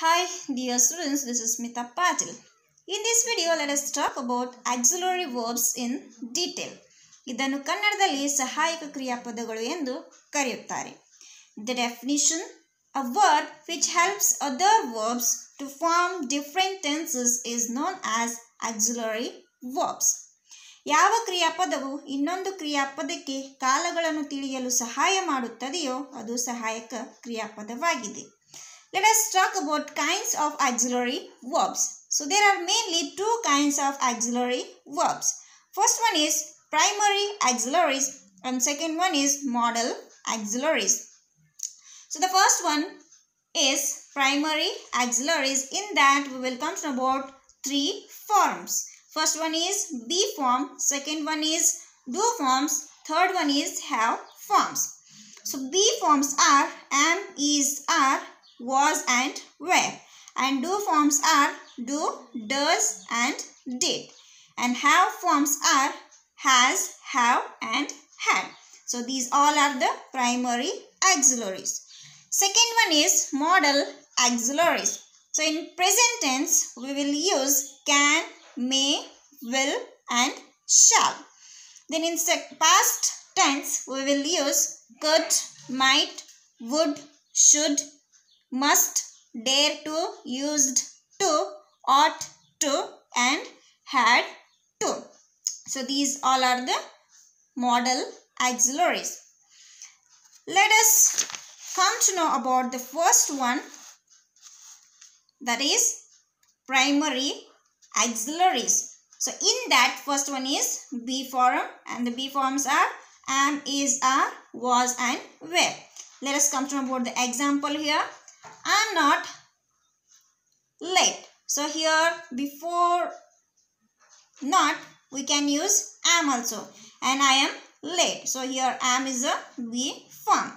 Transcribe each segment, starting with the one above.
Hi dear students, this is Smita Patil. In this video, let us talk about auxiliary verbs in detail. ಇದನ್ನು ಕನ್ನಡದಲ್ಲಿ ಸಹಾಯಕ ಕ್ರಿಯಾಪದಗಳು ಎಂದು ಕರೆಯುತ್ತಾರೆ the definition a word which helps other verbs to form different tenses is known as auxiliary verbs ಯಾವ ಕ್ರಿಯಾಪದವು ಇನ್ನೊಂದು ಕ್ರಿಯಾಪದಕ್ಕೆ ಕಾಲಗಳನ್ನು ತಿಳಿಯಲು ಸಹಾಯ ಮಾಡುತ್ತದೆಯೋ ಅದು ಸಹಾಯಕ ಕ್ರಿಯಾಪದವಾಗಿದೆ Let us talk about kinds of auxiliary verbs. So there are mainly two kinds of auxiliary verbs. First one is primary auxiliaries and second one is modal auxiliaries. So the first one is primary auxiliaries. In that we will come to about three forms. First one is be form, second one is do forms, third one is have forms. So be forms are am, is, are, was and were and do forms are do, does and did and have forms are has, have and had. So these all are the primary auxiliaries. Second one is modal auxiliaries. So in present tense we will use can, may, will and shall. Then in past tense we will use could, might, would, should, must, dare to, used to, ought to and had to. So these all are the modal auxiliaries. Let us come to know about the first one that is primary auxiliaries. So in that first one is be form and the be forms are am, is, are, was and were. Let us come to know about the example here. Am not late. So here before not we can use am also and I am late. So here am is a be form.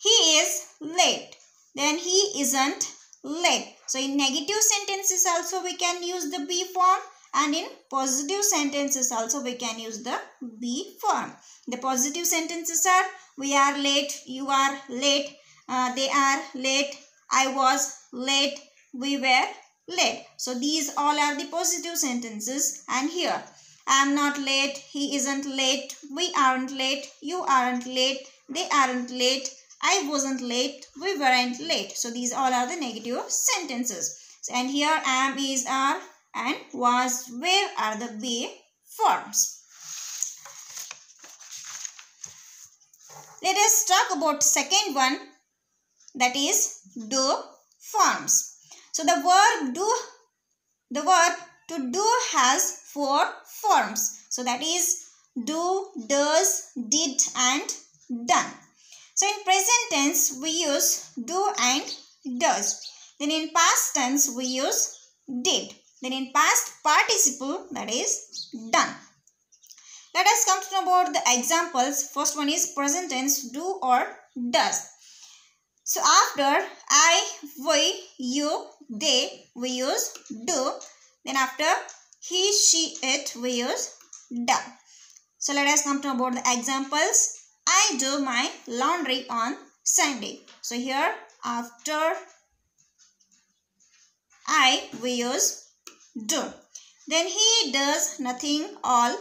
He is late. Then he isn't late. So in negative sentences also we can use the be form and in positive sentences also we can use the be form. The positive sentences are we are late, you are late, uh, they are late, I was late, we were late. So these all are the positive sentences. And here I am not late, he isn't late, we aren't late, you aren't late, they aren't late, I wasn't late, we weren't late. So these all are the negative sentences. So, and here am, is, are and was, where are the be forms. Let us talk about second one that is do forms. So the verb do, the verb to do has four forms. So that is do, does, did and done. So in present tense we use do and does. Then in past tense we use did. Then in past participle that is done. Let us come to know about the examples. First one is present tense do or does. So after I, we, you, they, we use do. Then after he, she, it, we use done. So let us come to about the examples. I do my laundry on Sunday. So here after I, we use do. Then he does nothing all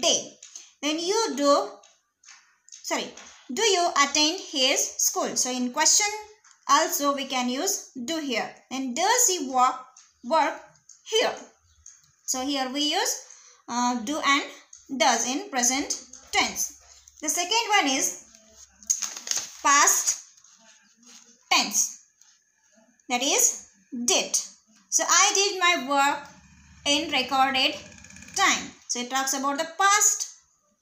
day. Then you do, sorry, do you attend his school? So in question also we can use do here. And does he work, work here? So here we use uh, do and does in present tense. The second one is past tense. That is did. So I did my work in recorded time. So it talks about the past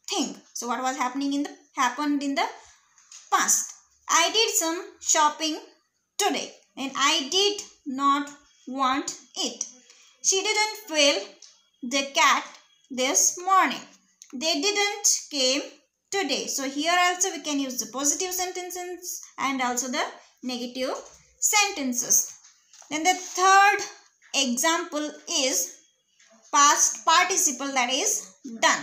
thing. So what was happening in the happened in the past. I did some shopping today and I did not want it. She didn't feel the cat this morning. They didn't came today. So here also we can use the positive sentences and also the negative sentences. Then the third example is past participle that is done.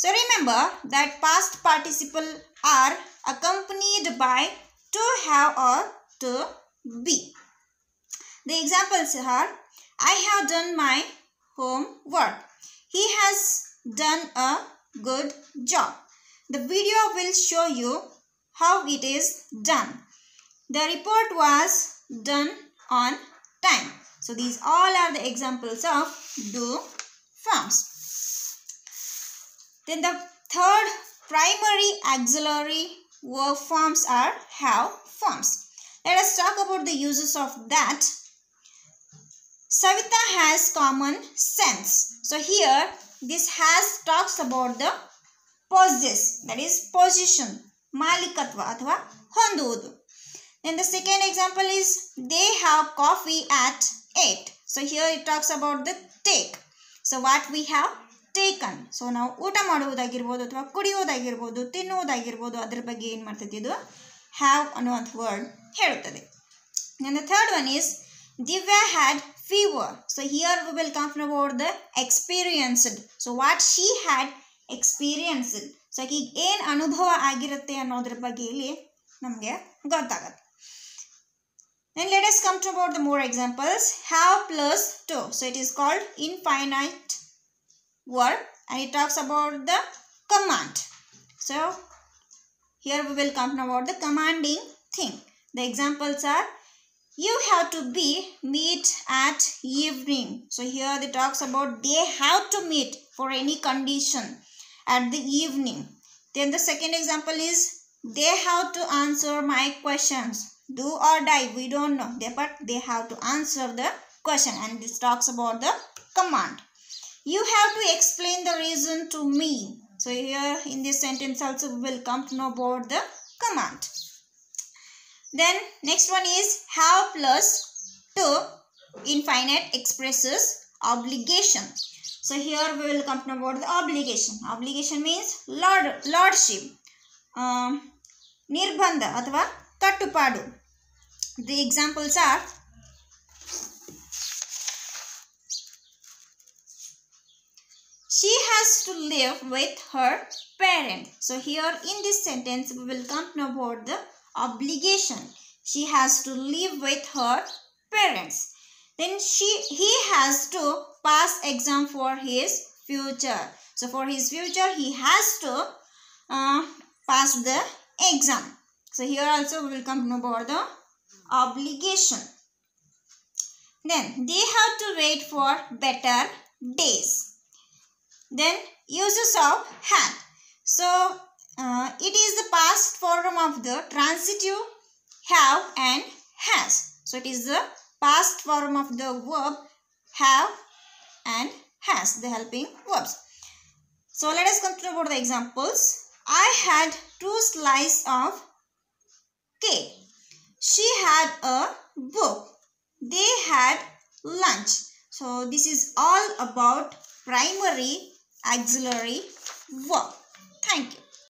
So remember that past participle are accompanied by to have or to be. The examples are I have done my homework. He has done a good job. The video will show you how it is done. The report was done on time. So these all are the examples of do forms. Then the third primary auxiliary verb forms are have forms. Let us talk about the uses of that. Savita has common sense. So here this has talks about the possess that is position ಮಾಲೀಕತ್ವ ಅಥವಾ ಹೊಂದುವುದು then the second example is they have coffee at 8 so here it talks about the take so what we have taken so ನಾವು ಊಟ ಮಾಡುವುದಾಗಿರ್ಬೋದು ಅಥವಾ ಕುಡಿಯೋದಾಗಿರ್ಬೋದು ತಿನ್ನುವುದಾಗಿರ್ಬೋದು, ಅದ್ರ ಬಗ್ಗೆ ಏನು ಮಾಡ್ತೈತಿ ಇದು? ಹ್ಯಾವ್ ಅನ್ನುವಂಥ ವರ್ಡ್ ಹೇಳುತ್ತದೆ. ನನ್ನ third one is Divya had fever so here we will calf about the experienced so what she had experienced so ಈಗ ಏನು ಅನುಭವ ಆಗಿರುತ್ತೆ ಅನ್ನೋದ್ರ ಬಗ್ಗೆ ಇಲ್ಲಿ ನಮಗೆ ಗೊತ್ತಾಗತ್ತೆ. ನೆನ್ latest come to about the more examples have plus to so it is called infinite word and it talks about the command. So here we will come about the commanding thing. The examples are you have to be meet at evening. So here it talks about they have to meet for any condition at the evening. Then the second example is they have to answer my questions. Do or die, we don't know. They, but they have to answer the question and this talks about the command. You have to explain the reason to me. So here in this sentence also we will come to know about the command. Then next one is have plus to infinite expresses obligation. So here we will come to know about the obligation. Obligation means lord lordship. Um, ನಿರ್ಬಂಧ ಅಥವಾ ಕಟ್ಟುಪಾಡು the examples R Has to live with her parent. So here in this sentence we will come know about the obligation. She has to live with her parents. Then she he has to pass exam for his future. So for his future he has to uh, pass the exam. So here also we will come know about the obligation. Then they have to wait for better days. Then uses of had. So uh, it is the past form of the transitive have and has. So it is the past form of the verb have and has, the helping verbs. So let us consider about the examples. I had two slices of cake. She had a book. They had lunch. So this is all about primary auxiliary verb. Thank you.